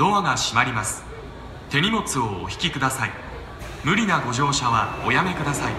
ドアが閉まります。手荷物をお引きください。無理なご乗車はおやめください。